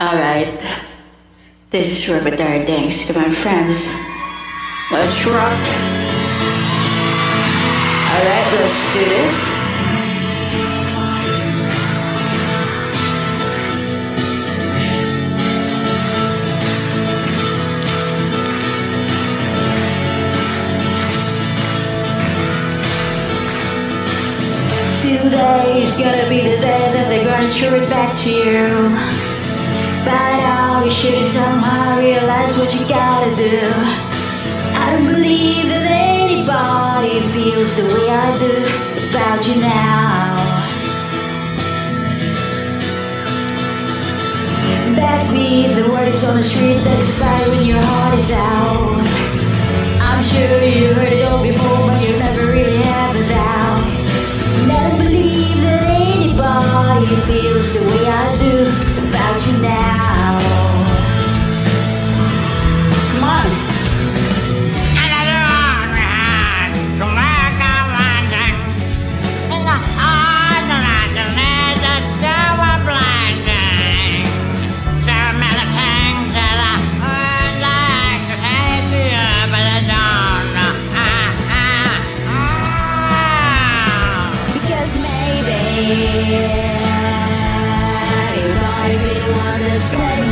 Alright. This is Robert Thanks to my friends. Let's rock. Alright, let's do this. Today's gonna be the day that they're gonna throw it back to you. Now somehow realize what you gotta do. I don't believe that anybody feels the way I do about you now. Backbeat, the word is on the street that you fight when your heart is out. I'm sure you've heard it maybe you're gonna be the one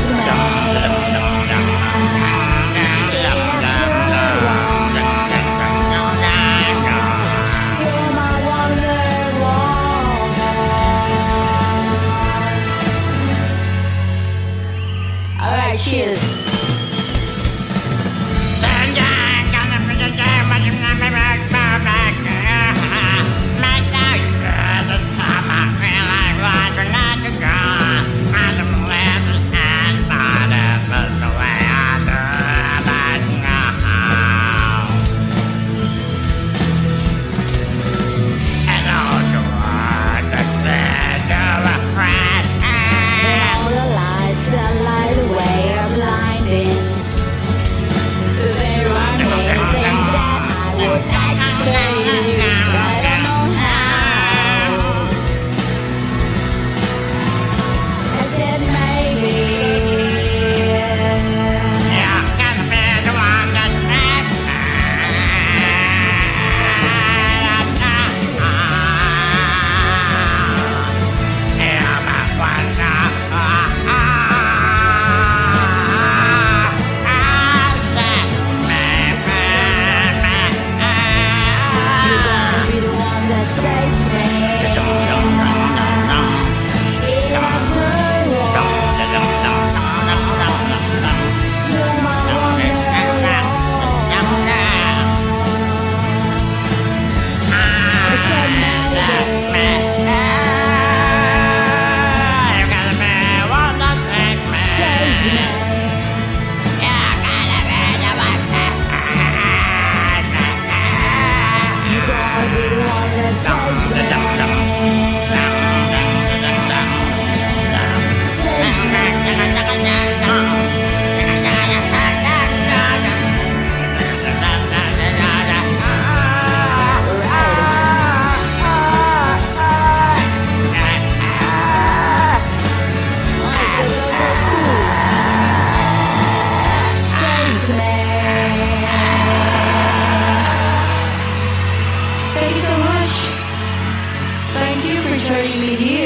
me